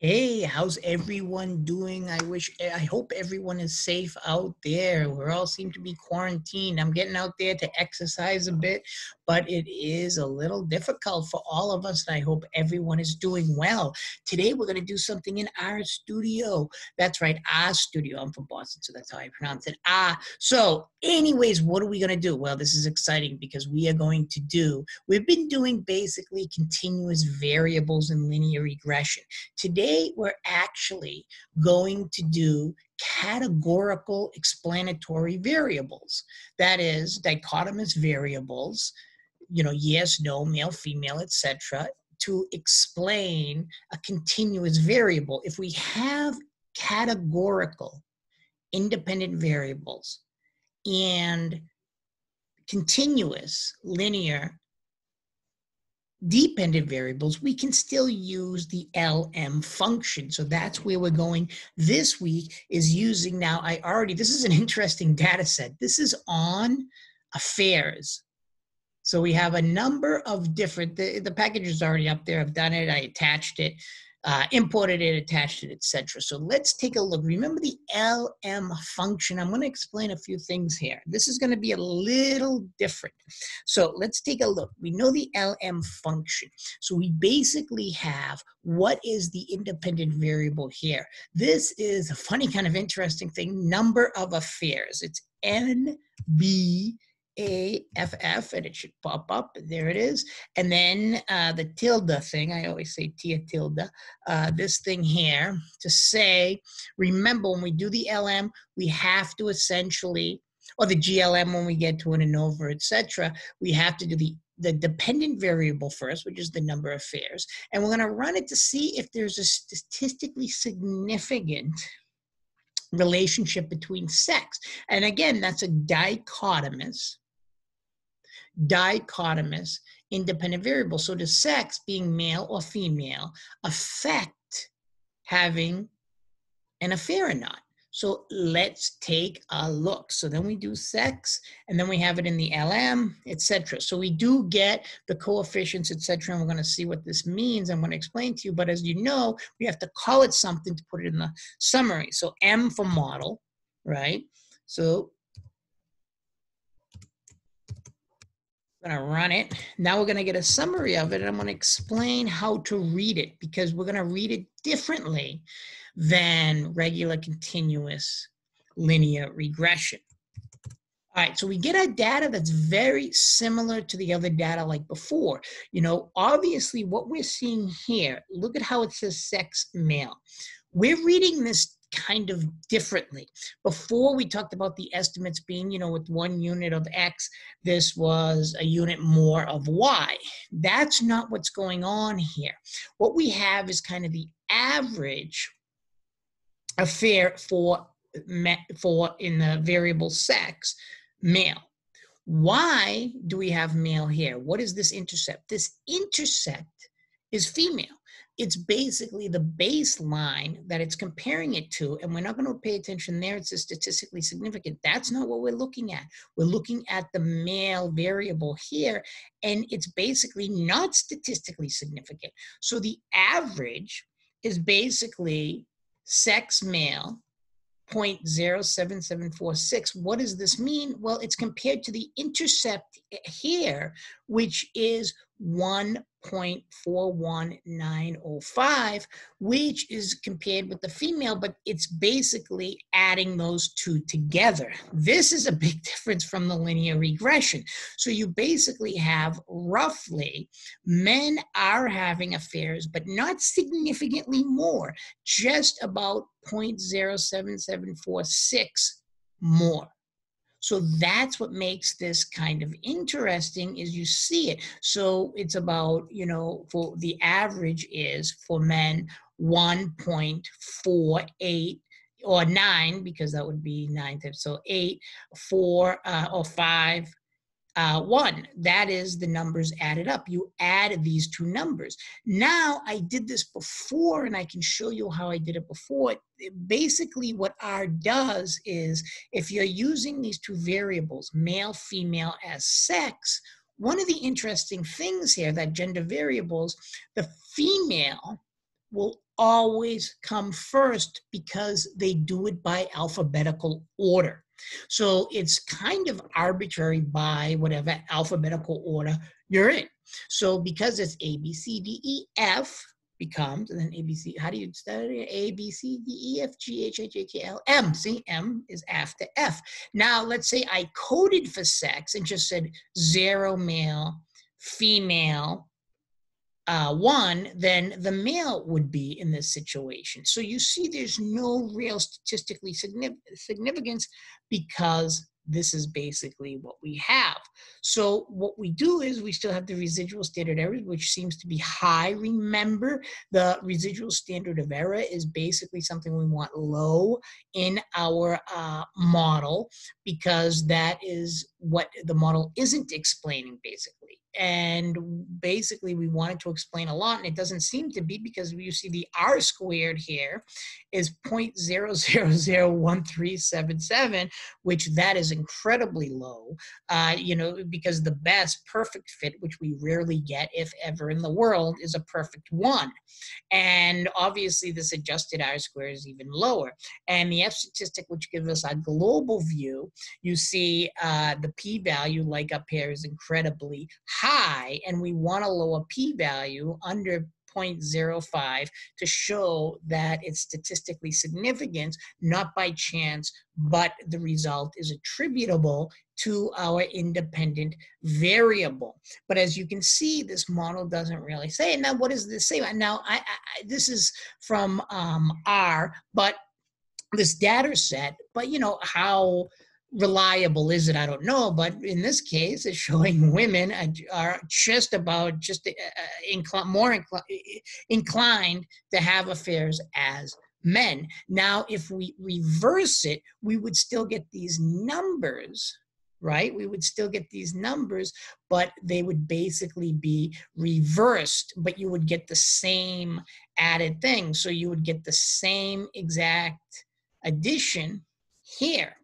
Hey, how's everyone doing? I wish, eh, I hope everyone is safe out there. We all seem to be quarantined. I'm getting out there to exercise a bit, but it is a little difficult for all of us. And I hope everyone is doing well. Today, we're going to do something in our studio. That's right, our studio. I'm from Boston, so that's how I pronounce it. Ah. So, anyways, what are we going to do? Well, this is exciting because we are going to do, we've been doing basically continuous variables and linear regression. Today, today we're actually going to do categorical explanatory variables. That is dichotomous variables, you know, yes, no, male, female, etc., to explain a continuous variable. If we have categorical independent variables and continuous linear dependent variables, we can still use the LM function. So that's where we're going this week is using now, I already, this is an interesting data set. This is on affairs. So we have a number of different, the, the package is already up there. I've done it. I attached it uh, imported it, attached it, etc. So let's take a look. Remember the LM function. I'm going to explain a few things here. This is going to be a little different. So let's take a look. We know the LM function. So we basically have what is the independent variable here. This is a funny kind of interesting thing, number of affairs. It's NB AFF, and it should pop up. There it is. And then uh, the tilde thing, I always say tia tilde, uh, this thing here to say, remember when we do the LM, we have to essentially, or the GLM when we get to an ANOVA, etc., we have to do the the dependent variable first, which is the number of fares, and we're going to run it to see if there's a statistically significant relationship between sex. And again, that's a dichotomous dichotomous independent variable. So does sex, being male or female, affect having an affair or not? So let's take a look. So then we do sex, and then we have it in the LM, etc. So we do get the coefficients, etc. And we're going to see what this means. I'm going to explain to you. But as you know, we have to call it something to put it in the summary. So M for model, right? So I'm to run it. Now we're going to get a summary of it and I'm going to explain how to read it because we're going to read it differently than regular continuous linear regression. All right, so we get a data that's very similar to the other data like before. You know, obviously what we're seeing here, look at how it says sex male. We're reading this kind of differently. Before we talked about the estimates being, you know, with one unit of X, this was a unit more of Y. That's not what's going on here. What we have is kind of the average affair for, for in the variable sex, male. Why do we have male here? What is this intercept? This intercept is female it's basically the baseline that it's comparing it to, and we're not going to pay attention there. It's a statistically significant. That's not what we're looking at. We're looking at the male variable here, and it's basically not statistically significant. So the average is basically sex male 0.07746. What does this mean? Well, it's compared to the intercept here, which is 1.41905, which is compared with the female, but it's basically adding those two together. This is a big difference from the linear regression. So you basically have roughly men are having affairs, but not significantly more, just about 0.07746 more. So that's what makes this kind of interesting is you see it. So it's about, you know, for the average is for men 1.48 or nine, because that would be nine times. So eight, four, uh, or five, uh, one. That is the numbers added up. You add these two numbers. Now, I did this before, and I can show you how I did it before. Basically, what R does is if you're using these two variables, male, female, as sex, one of the interesting things here that gender variables, the female will always come first because they do it by alphabetical order. So it's kind of arbitrary by whatever alphabetical order you're in. So because it's A, B, C, D, E, F becomes, and then A, B, C, how do you study it? A, B, C, D, E, F, G, H, I, J, K, L, M. See, M is after F. Now, let's say I coded for sex and just said zero male, female, uh, one, then the male would be in this situation. So you see, there's no real statistically significance because this is basically what we have. So what we do is we still have the residual standard error, which seems to be high. Remember, the residual standard of error is basically something we want low in our uh, model because that is what the model isn't explaining basically and basically we wanted to explain a lot and it doesn't seem to be because you see the r squared here is 0.0001377 which that is incredibly low uh, you know because the best perfect fit which we rarely get if ever in the world is a perfect one. And obviously this adjusted r squared is even lower. And the f statistic which gives us a global view you see uh, the p-value like up here is incredibly high and we want a lower p-value under 0.05 to show that it's statistically significant, not by chance, but the result is attributable to our independent variable. But as you can see, this model doesn't really say. Now, what does this say? Now, I, I, this is from um, R, but this data set, but you know, how reliable is it? I don't know, but in this case, it's showing women are just about just uh, uh more incl- inclined to have affairs as men. Now, if we reverse it, we would still get these numbers, right? We would still get these numbers, but they would basically be reversed, but you would get the same added thing. So you would get the same exact addition here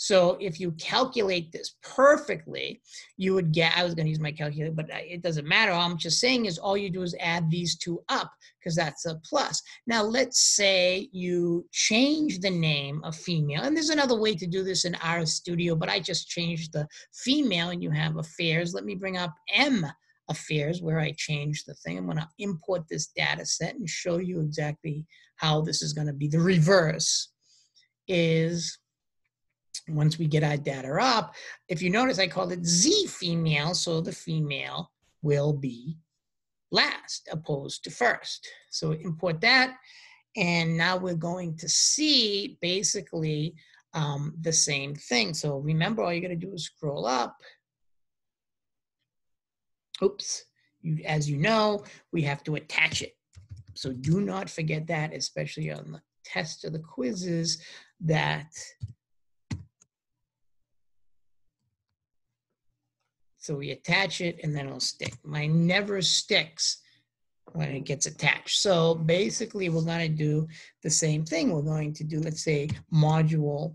so if you calculate this perfectly, you would get, I was gonna use my calculator, but it doesn't matter. All I'm just saying is all you do is add these two up because that's a plus. Now let's say you change the name of female, and there's another way to do this in RStudio, but I just changed the female and you have affairs. Let me bring up M affairs where I change the thing. I'm going to import this data set and show you exactly how this is going to be. The reverse is once we get our data up, if you notice, I called it Z female, so the female will be last opposed to first. So import that, and now we're going to see basically um, the same thing. So remember, all you gotta do is scroll up. Oops, you, as you know, we have to attach it. So do not forget that, especially on the test or the quizzes, that So we attach it and then it'll stick. Mine never sticks when it gets attached. So basically we're gonna do the same thing. We're going to do, let's say, module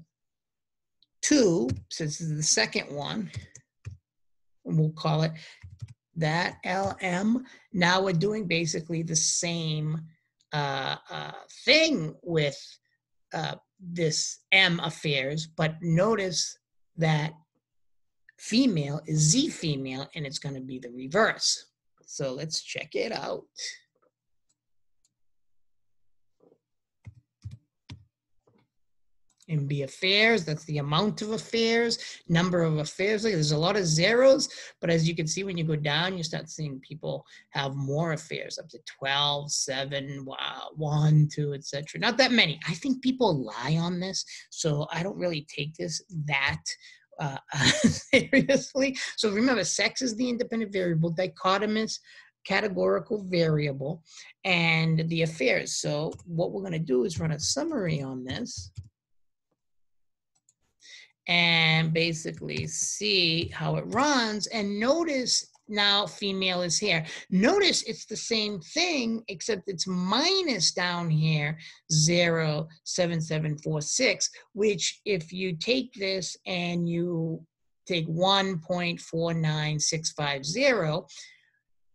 two, since this is the second one, and we'll call it that LM. Now we're doing basically the same uh, uh, thing with uh, this M affairs, but notice that female is Z female, and it's going to be the reverse. So let's check it out. MB affairs, that's the amount of affairs, number of affairs. Like, there's a lot of zeros, but as you can see, when you go down, you start seeing people have more affairs, up to 12, 7, wow, 1, 2, etc. Not that many. I think people lie on this, so I don't really take this that uh, seriously. So remember, sex is the independent variable, dichotomous categorical variable, and the affairs. So what we're going to do is run a summary on this and basically see how it runs and notice now female is here. Notice it's the same thing, except it's minus down here, 0, 7746, which if you take this and you take 1.49650,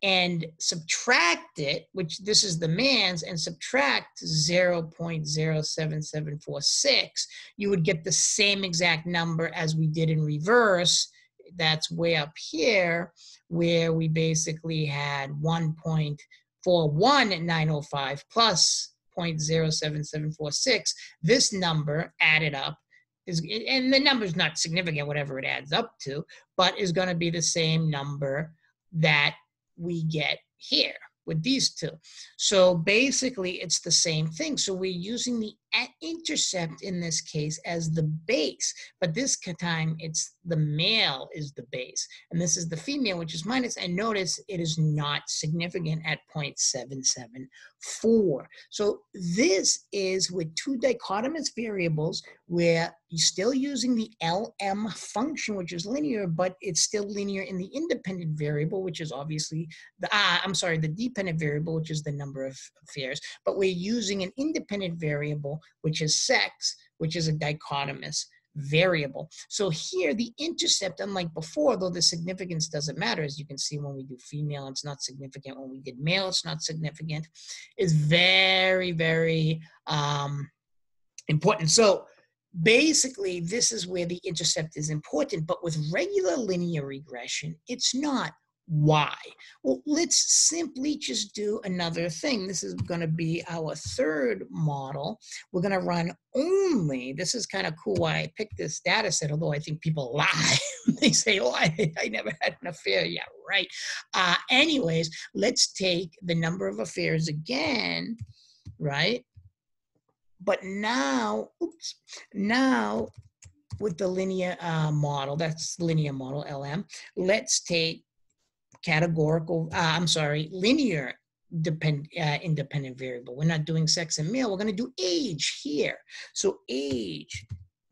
and subtract it, which this is the man's, and subtract 0.07746, you would get the same exact number as we did in reverse. That's way up here, where we basically had 1.41905 plus 0.07746. This number added up is, and the number is not significant, whatever it adds up to, but is going to be the same number that we get here with these two. So basically, it's the same thing. So we're using the intercept in this case as the base, but this time it's the male is the base, and this is the female, which is minus. And notice it is not significant at 0.774. So this is with two dichotomous variables where you're still using the LM function, which is linear, but it's still linear in the independent variable, which is obviously the, ah, I'm sorry, the dependent variable, which is the number of affairs, but we're using an independent variable which is sex, which is a dichotomous variable. So here the intercept, unlike before, though the significance doesn't matter, as you can see when we do female, it's not significant. When we did male, it's not significant, is very, very um, important. So basically, this is where the intercept is important, but with regular linear regression, it's not. Why? Well, let's simply just do another thing. This is going to be our third model. We're going to run only, this is kind of cool why I picked this data set, although I think people lie. they say, oh, I, I never had an affair. Yeah, right. Uh, anyways, let's take the number of affairs again, right? But now, oops, now with the linear uh, model, that's linear model, LM, let's take categorical, uh, I'm sorry, linear depend, uh, independent variable. We're not doing sex and male. We're going to do age here. So age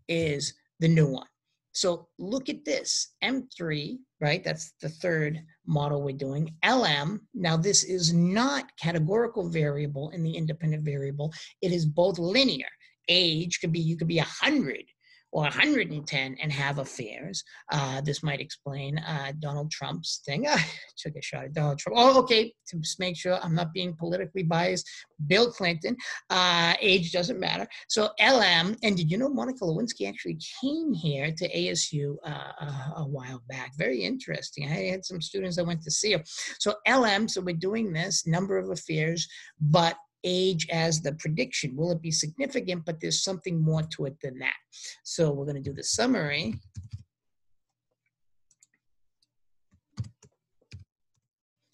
is the new one. So look at this, M3, right? That's the third model we're doing. LM, now this is not categorical variable in the independent variable. It is both linear. Age could be, you could be 100 or 110 and have affairs. Uh, this might explain uh, Donald Trump's thing. I took a shot at Donald Trump. Oh, okay, to make sure I'm not being politically biased. Bill Clinton, uh, age doesn't matter. So LM, and did you know Monica Lewinsky actually came here to ASU uh, uh, a while back? Very interesting. I had some students that went to see her. So LM, so we're doing this number of affairs, but age as the prediction. Will it be significant? But there's something more to it than that. So we're going to do the summary.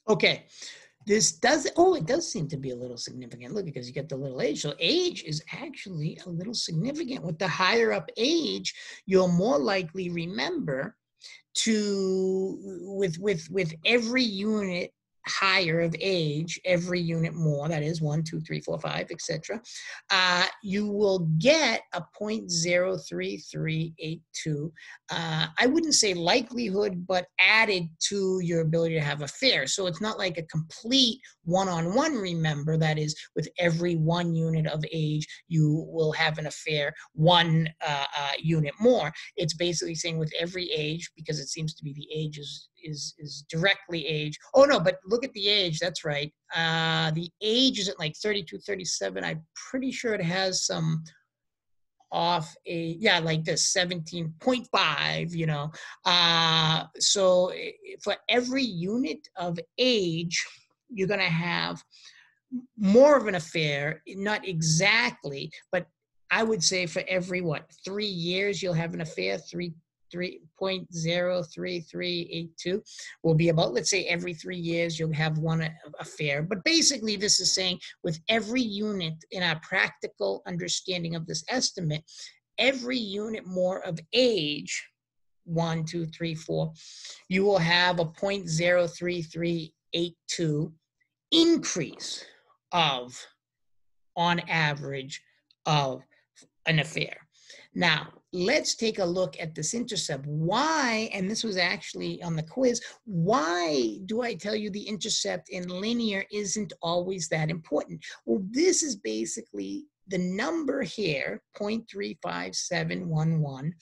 Okay, this does, oh, it does seem to be a little significant. Look, because you get the little age. So age is actually a little significant. With the higher up age, you'll more likely remember to, with, with, with every unit higher of age, every unit more, that is one, two, three, four, five, etc., uh, you will get a 0.03382. Uh, I wouldn't say likelihood, but added to your ability to have affair. So it's not like a complete one-on-one remember, that is with every one unit of age, you will have an affair one uh, uh unit more. It's basically saying with every age, because it seems to be the age is is is directly age. Oh no, but look at the age. That's right. Uh, the age isn't like 32, 37. I'm pretty sure it has some off a yeah like this 17.5 you know uh so for every unit of age you're going to have more of an affair not exactly but i would say for every what three years you'll have an affair three 3.03382 will be about, let's say every three years you'll have one affair. But basically this is saying with every unit in our practical understanding of this estimate, every unit more of age, one, two, three, four, you will have a 0.03382 increase of, on average, of an affair. Now, let's take a look at this intercept. Why, and this was actually on the quiz, why do I tell you the intercept in linear isn't always that important? Well, this is basically the number here, 0.35711,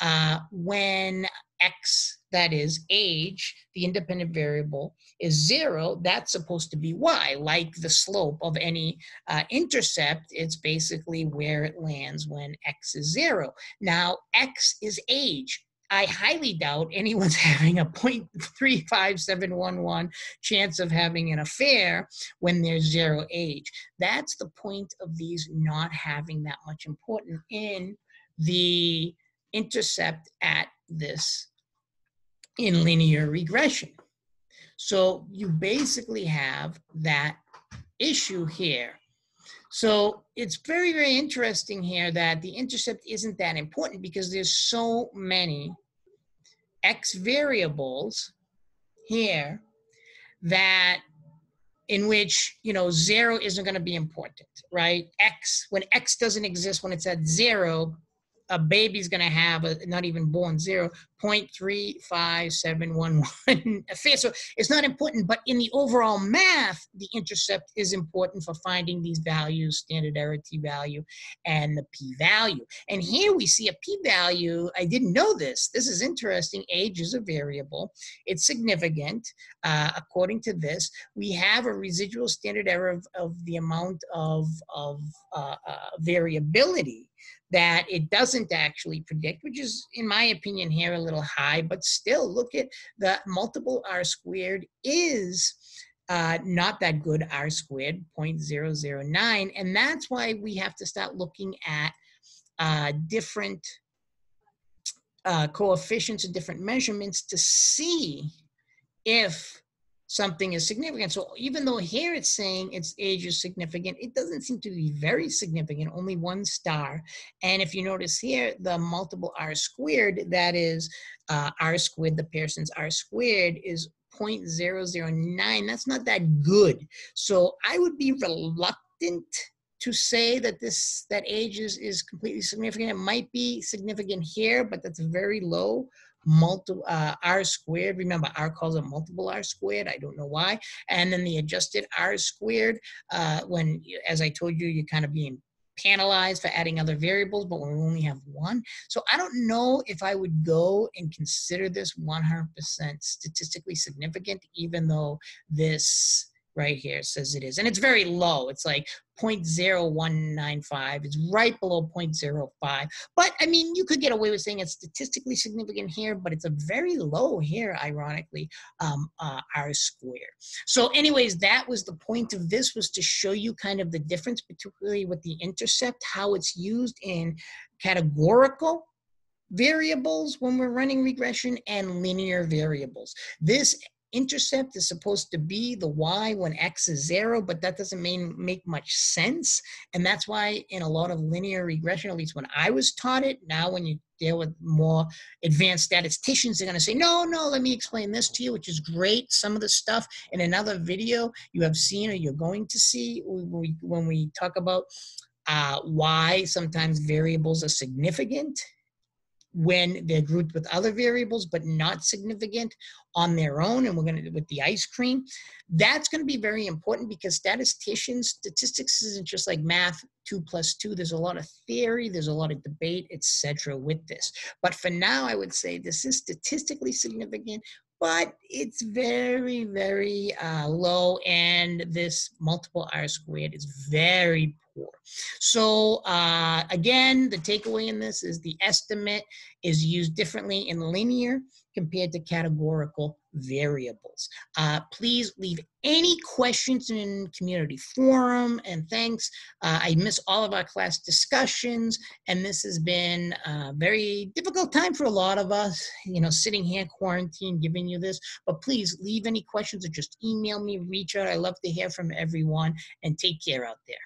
uh, when x, that is age, the independent variable, is zero, that's supposed to be y. Like the slope of any uh, intercept, it's basically where it lands when x is zero. Now, x is age. I highly doubt anyone's having a 0.35711 chance of having an affair when there's zero age. That's the point of these not having that much important in the intercept at this in linear regression. So you basically have that issue here. So it's very, very interesting here that the intercept isn't that important because there's so many x variables here that in which you know zero isn't going to be important right x when x doesn't exist when it's at zero a baby's going to have a not even born zero 0.35711 So it's not important, but in the overall math, the intercept is important for finding these values, standard error t-value and the p-value. And here we see a p-value. I didn't know this. This is interesting. Age is a variable. It's significant. Uh, according to this, we have a residual standard error of, of the amount of, of uh, uh, variability that it doesn't actually predict, which is, in my opinion, here a little high, but still look at the multiple r squared is uh, not that good r squared, 0.009. And that's why we have to start looking at uh, different uh, coefficients and different measurements to see if something is significant. So even though here it's saying its age is significant, it doesn't seem to be very significant, only one star. And if you notice here, the multiple r squared, that is uh, r squared, the Pearson's r squared is 0.009. That's not that good. So I would be reluctant to say that this that age is, is completely significant. It might be significant here, but that's very low multiple uh, r squared. Remember, r calls it multiple r squared. I don't know why. And then the adjusted r squared, uh, when, as I told you, you're kind of being penalized for adding other variables, but we only have one. So I don't know if I would go and consider this 100% statistically significant, even though this right here says it is. And it's very low. It's like 0.0195. It's right below 0.05. But I mean, you could get away with saying it's statistically significant here, but it's a very low here, ironically, um, uh, R squared. So anyways, that was the point of this was to show you kind of the difference, particularly with the intercept, how it's used in categorical variables when we're running regression and linear variables. This intercept is supposed to be the y when x is zero, but that doesn't mean make much sense. And that's why in a lot of linear regression, at least when I was taught it, now when you deal with more advanced statisticians, they're going to say, no, no, let me explain this to you, which is great. Some of the stuff in another video you have seen or you're going to see when we, talk about uh, why sometimes variables are significant when they're grouped with other variables but not significant on their own and we're going to do with the ice cream. That's going to be very important because statisticians statistics isn't just like math two plus two. There's a lot of theory there's a lot of debate etc with this. But for now i would say this is statistically significant but it's very, very uh, low, and this multiple R squared is very poor. So uh, again, the takeaway in this is the estimate is used differently in linear compared to categorical variables. Uh, please leave any questions in community forum and thanks. Uh, I miss all of our class discussions and this has been a very difficult time for a lot of us, you know, sitting here quarantine giving you this, but please leave any questions or just email me, reach out. I love to hear from everyone and take care out there.